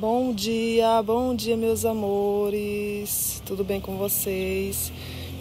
Bom dia, bom dia, meus amores. Tudo bem com vocês?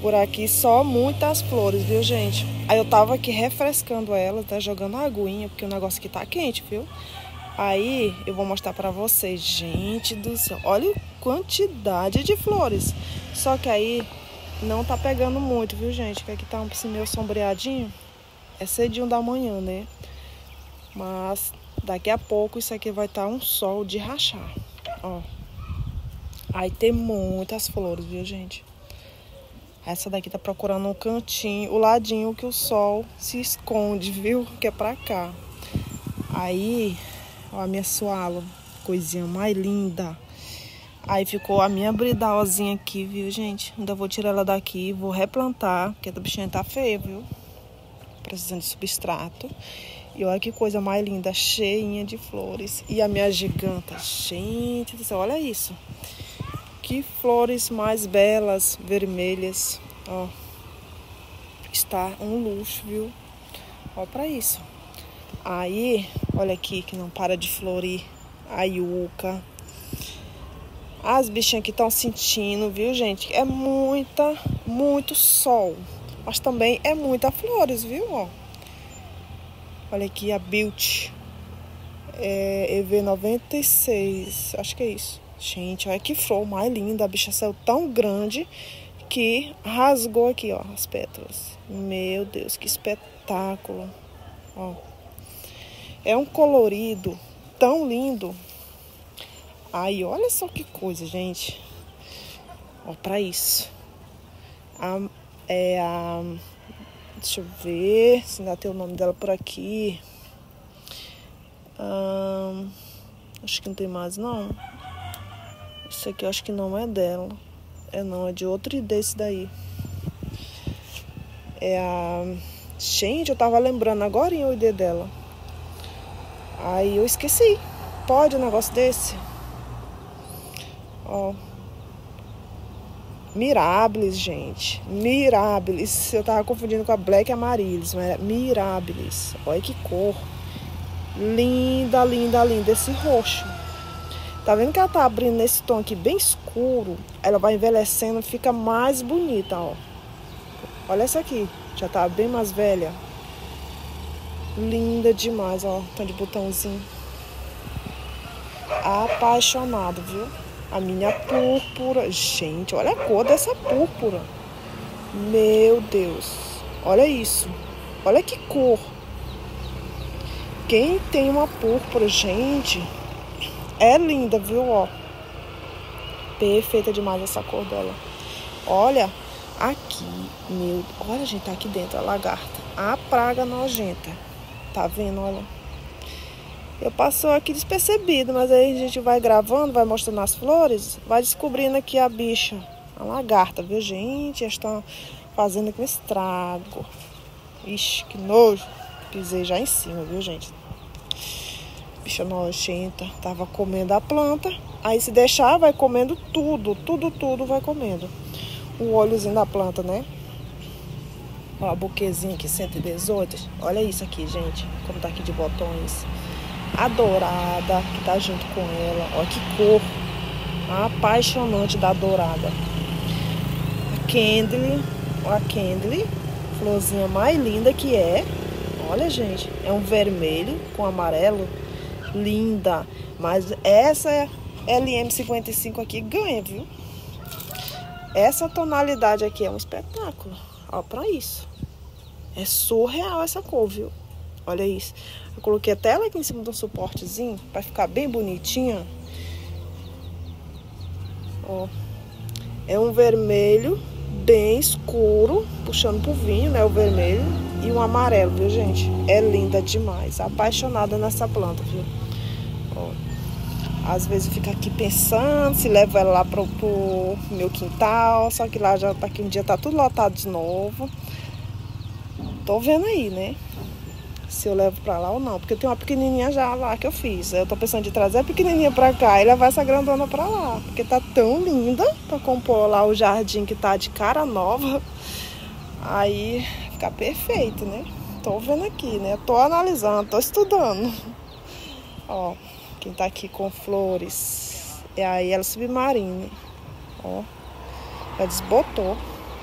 Por aqui só muitas flores, viu, gente? Aí eu tava aqui refrescando ela, tá jogando aguinha, porque o negócio aqui tá quente, viu? Aí eu vou mostrar pra vocês, gente do céu. Olha a quantidade de flores. Só que aí não tá pegando muito, viu, gente? Que aqui tá um meio sombreadinho. É cedinho da manhã, né? Mas Daqui a pouco isso aqui vai estar tá um sol de rachar. Ó. Aí tem muitas flores, viu, gente? Essa daqui tá procurando um cantinho, o ladinho que o sol se esconde, viu? Que é pra cá. Aí, ó a minha suala, coisinha mais linda. Aí ficou a minha bridalzinha aqui, viu, gente? Ainda vou tirar ela daqui, vou replantar, porque a bichinha tá feia, viu? Precisando de substrato. E olha que coisa mais linda, cheinha de flores. E a minha giganta, gente do céu, olha isso. Que flores mais belas, vermelhas. Ó, está um luxo, viu? Ó para isso. Aí, olha aqui que não para de florir. A yuca. As bichinhas que estão sentindo, viu, gente? É muita, muito sol. Mas também é muita flores, viu, ó. Olha aqui a Built é, EV96, acho que é isso. Gente, olha que flor mais linda. A bicha saiu tão grande que rasgou aqui, ó, as pétalas. Meu Deus, que espetáculo. Ó. É um colorido tão lindo. Aí, olha só que coisa, gente. Ó, pra isso. A, é a Deixa eu ver se ainda tem o nome dela por aqui. Acho que não tem mais, não. Isso aqui eu acho que não é dela. É não, é de outro desse daí. É a. Gente, eu tava lembrando agora em o ID dela. Aí eu esqueci. Pode um negócio desse? Ó. Mirabilis, gente. Mirabilis. Eu tava confundindo com a Black Amaryllis, mas é Mirabilis. Olha que cor. Linda, linda, linda. Esse roxo. Tá vendo que ela tá abrindo nesse tom aqui bem escuro? Ela vai envelhecendo, fica mais bonita, ó. Olha essa aqui. Já tá bem mais velha. Linda demais, ó. Tom de botãozinho. Apaixonado, viu? A minha púrpura. Gente, olha a cor dessa púrpura. Meu Deus. Olha isso. Olha que cor. Quem tem uma púrpura, gente, é linda, viu? Ó. Perfeita demais essa cor dela. Olha aqui, meu. Olha, gente, tá aqui dentro a lagarta. A praga nojenta. Tá vendo? Olha. Eu passo aqui despercebido, mas aí a gente vai gravando, vai mostrando as flores, vai descobrindo aqui a bicha, a lagarta, viu, gente? Estão fazendo aqui um estrago. Ixi, que nojo. Pisei já em cima, viu, gente? Bicha nojenta. Tava comendo a planta. Aí se deixar, vai comendo tudo, tudo, tudo vai comendo. O óleozinho da planta, né? Ó, a buquezinha aqui, 118. Olha isso aqui, gente. Como tá aqui de botões a dourada que tá junto com ela. Olha que cor apaixonante da dourada. A Kendley, a Kendley, florzinha mais linda que é. Olha, gente, é um vermelho com amarelo. Linda. Mas essa LM55 aqui ganha, viu? Essa tonalidade aqui é um espetáculo. Ó, pra isso. É surreal essa cor, viu? Olha isso. Eu coloquei até ela aqui em cima do suportezinho para ficar bem bonitinha. Ó. É um vermelho bem escuro, puxando pro vinho, né? O vermelho. E um amarelo, viu, gente? É linda demais. Apaixonada nessa planta, viu? Ó. Às vezes fica aqui pensando se levo ela lá pro, pro meu quintal. Só que lá já tá aqui um dia tá tudo lotado de novo. Tô vendo aí, né? Se eu levo pra lá ou não. Porque tem uma pequenininha já lá que eu fiz. Eu tô pensando de trazer a pequenininha pra cá e levar essa grandona pra lá. Porque tá tão linda pra compor lá o jardim que tá de cara nova. Aí fica perfeito, né? Tô vendo aqui, né? Tô analisando, tô estudando. Ó, Quem tá aqui com flores é a Ela Submarine. Ó. Já desbotou.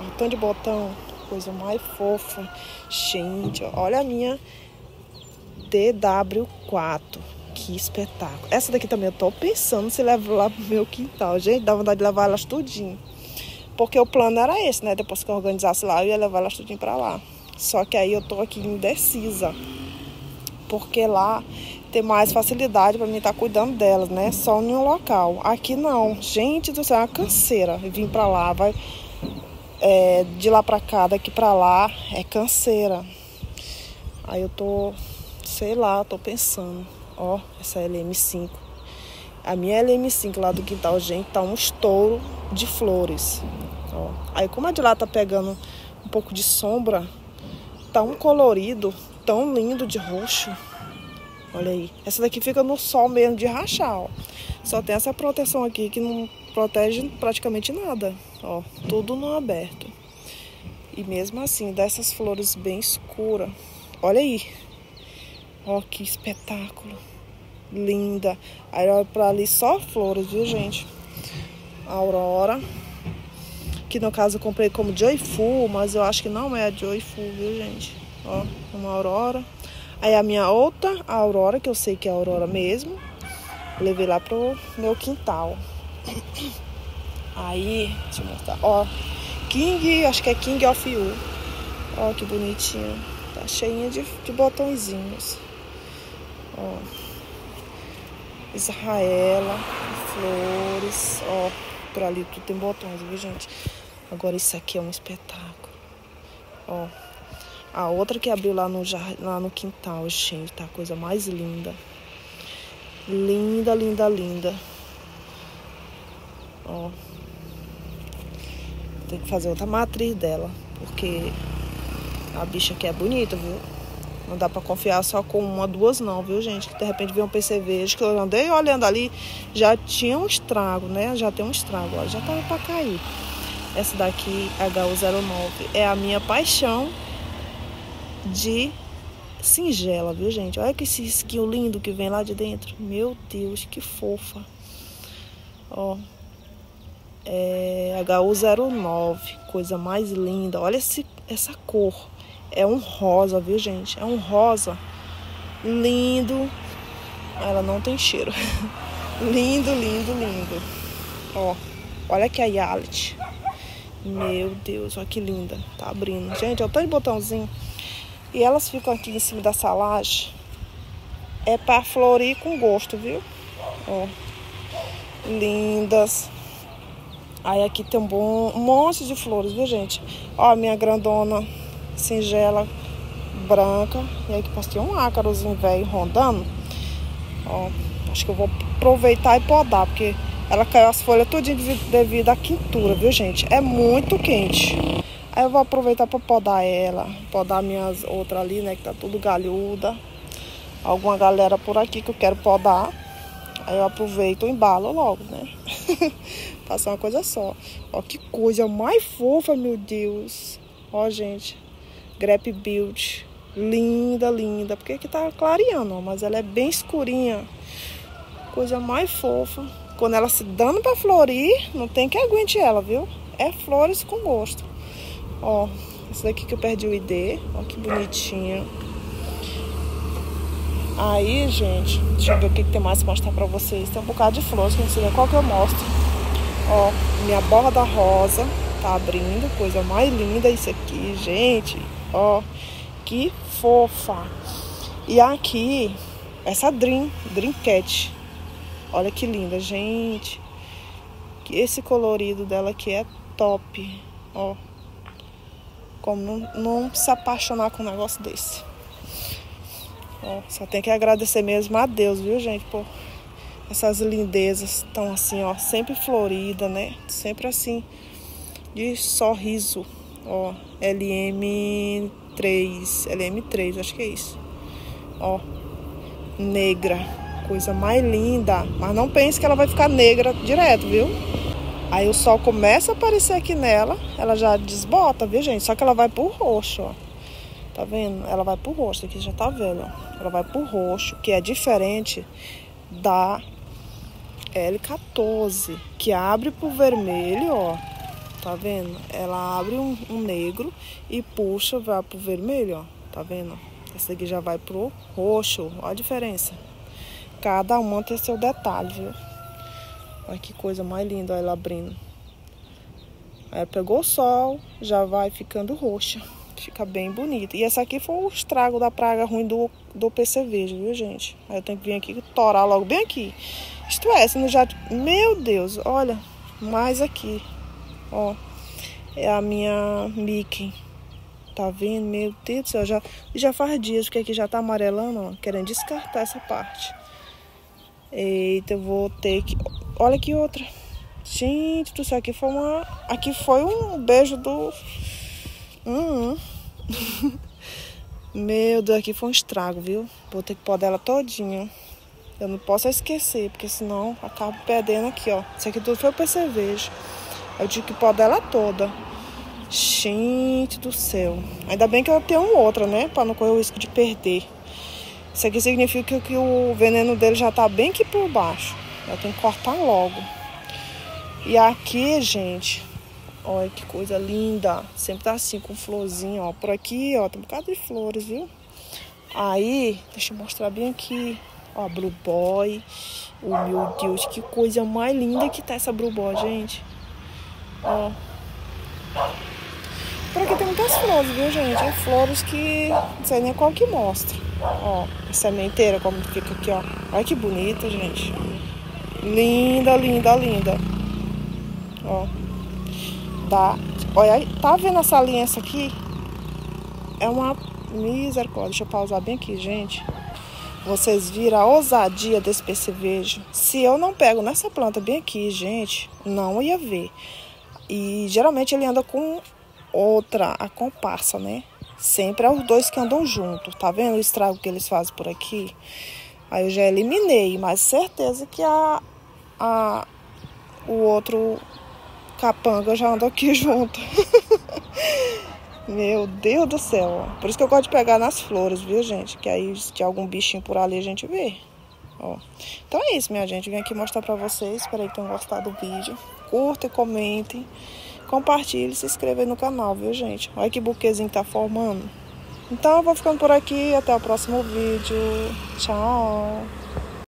Um tanto de botão. Coisa mais fofa. Gente, olha a minha DW4. Que espetáculo. Essa daqui também eu tô pensando se levo lá pro meu quintal. Gente, dá vontade de levar elas tudinho. Porque o plano era esse, né? Depois que eu organizasse lá, eu ia levar elas tudinho pra lá. Só que aí eu tô aqui indecisa. Porque lá tem mais facilidade para mim estar tá cuidando delas, né? Só em um local. Aqui não. Gente do céu, é uma canseira. Vim para lá, vai é, de lá para cá, daqui para lá, é canseira. Aí eu tô, sei lá, tô pensando. Ó, essa LM5. A minha LM5 lá do quintal, gente, tá um estouro de flores. Ó. Aí como a de lá tá pegando um pouco de sombra, tá um colorido tão lindo de roxo. Olha aí. Essa daqui fica no sol mesmo de rachar, ó. Só tem essa proteção aqui que não protege praticamente nada. Ó, tudo no aberto. E mesmo assim, dessas flores bem escuras. Olha aí. Ó, que espetáculo. Linda. Aí olha pra ali só flores, viu, gente? Aurora. Que no caso eu comprei como Joyful, mas eu acho que não é a Joyful, viu, gente? Ó, uma aurora. Aí a minha outra a aurora, que eu sei que é a aurora mesmo, levei lá pro meu quintal. Aí, deixa eu mostrar. Ó, King, acho que é King of You. Ó, que bonitinho. Tá cheinha de, de botõezinhos. Ó. Israela, flores. Ó, por ali tudo tem botões, viu, gente? Agora isso aqui é um espetáculo. Ó. A outra que abriu lá no, lá no quintal, gente, tá a coisa mais linda. Linda, linda, linda. Ó. Tem que fazer outra matriz dela, porque a bicha aqui é bonita, viu? Não dá pra confiar só com uma, duas não, viu, gente? Que de repente vem um percevejo que eu andei olhando ali, já tinha um estrago, né? Já tem um estrago, ó, já tava pra cair. Essa daqui, HU09, é a minha paixão de singela, viu, gente? Olha que esquio lindo que vem lá de dentro. Meu Deus, que fofa. Ó. É HU09, coisa mais linda. Olha esse, essa cor. É um rosa, viu, gente? É um rosa lindo. Ela não tem cheiro. lindo, lindo, lindo. Ó, olha aqui a Yalit. Meu Deus, olha que linda. Tá abrindo. Gente, olha o tanto de botãozinho. E elas ficam aqui em cima da salagem. É para florir com gosto, viu? Ó. Lindas. Aí aqui tem um, bom, um monte de flores, viu, gente? Ó, minha grandona singela branca. E aí que postei um ácarozinho velho rondando. Ó, acho que eu vou aproveitar e podar, porque ela caiu as folhas tudo devido à quintura, viu, gente? É muito quente. Aí eu vou aproveitar para podar ela, podar minhas outras ali, né, que tá tudo galhuda. Alguma galera por aqui que eu quero podar. Aí eu aproveito e embalo logo, né? Faço uma coisa só. Ó, que coisa mais fofa, meu Deus. Ó, gente. Grep Build. Linda, linda. Porque aqui tá clareando, mas ela é bem escurinha. Coisa mais fofa. Quando ela se dando pra florir, não tem que aguente ela, viu? É flores com gosto. Ó, essa daqui que eu perdi o ID. Ó, que bonitinha. Aí, gente, deixa eu ver o que, que tem mais pra mostrar pra vocês. Tem um bocado de flores, não sei qual que eu mostro. Ó, minha borda rosa tá abrindo. Coisa mais linda isso aqui, gente. Ó, que fofa. E aqui, essa Dream, Dream Cat. Olha que linda, gente. Esse colorido dela aqui é top. Ó, como não, não se apaixonar com um negócio desse. Ó, só tem que agradecer mesmo a Deus, viu, gente? Por essas lindezas estão assim, ó, sempre florida, né? Sempre assim, de sorriso. Ó, LM3, LM3, acho que é isso. Ó, negra, coisa mais linda. Mas não pense que ela vai ficar negra direto, viu? Aí o sol começa a aparecer aqui nela, ela já desbota, viu, gente? Só que ela vai pro roxo, ó. Tá vendo? Ela vai pro roxo, aqui já tá vendo, ó. Ela vai pro roxo, que é diferente da L14, que abre pro vermelho, ó. Tá vendo? Ela abre um, um negro e puxa, vai pro vermelho, ó. Tá vendo? Essa aqui já vai pro roxo. Olha a diferença. Cada uma tem seu detalhe, viu? Olha que coisa mais linda ela abrindo. Aí pegou o sol, já vai ficando roxa. Fica bem bonita. E essa aqui foi o estrago da praga ruim do, do percevejo, viu, gente? Aí eu tenho que vir aqui torar logo bem aqui. Isto é, se não já... Meu Deus, olha. Mais aqui. Ó. É a minha Mickey. Tá vendo? Meu Deus do céu. Já, já faz dias que aqui já tá amarelando, ó. Querendo descartar essa parte. Eita, eu vou ter que... Olha que outra. Gente do céu, aqui foi uma... Aqui foi um beijo do... Hum. Meu Deus, aqui foi um estrago, viu? Vou ter que podar ela todinha. Eu não posso esquecer, porque senão acabo perdendo aqui, ó. Isso aqui tudo foi o cerveja. Eu tive que podar ela toda. Gente do céu. Ainda bem que eu tenho outra, né? Pra não correr o risco de perder. Isso aqui significa que o veneno dele já tá bem aqui por baixo. Eu tenho que cortar logo. E aqui, gente, olha que coisa linda. Sempre tá assim, com florzinha, ó. Por aqui, ó, tem um bocado de flores, viu? Aí, deixa eu mostrar bem aqui. Ó, Blue Boy. Oh, meu Deus, que coisa mais linda que tá essa Blue Boy, gente. Ó. Por aqui tem muitas flores, viu, gente? É flores que não sei nem qual que mostra. Ó, a sementeira como fica aqui, ó. Olha que bonita, gente. Linda, linda, linda. Ó. Dá. Olha, tá vendo essa aliança aqui? É uma misericórdia. Deixa eu pausar bem aqui, gente. Vocês viram a ousadia desse percevejo? Se eu não pego nessa planta bem aqui, gente, não ia ver. E geralmente ele anda com outra, a comparsa, né? Sempre é os dois que andam juntos. Tá vendo o estrago que eles fazem por aqui? Aí eu já eliminei, mas certeza que a, a o outro capanga já anda aqui junto. Meu Deus do céu. Por isso que eu gosto de pegar nas flores, viu, gente? Que aí se tiver algum bichinho por ali a gente vê. Ó. Então é isso, minha gente. Vim aqui mostrar pra vocês. Espero que tenham gostado do vídeo. Curtem, comentem, compartilhem e se inscrevam no canal, viu, gente? Olha que buquezinho que tá formando. Então eu vou ficando por aqui. Até o próximo vídeo. Tchau.